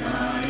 Zion.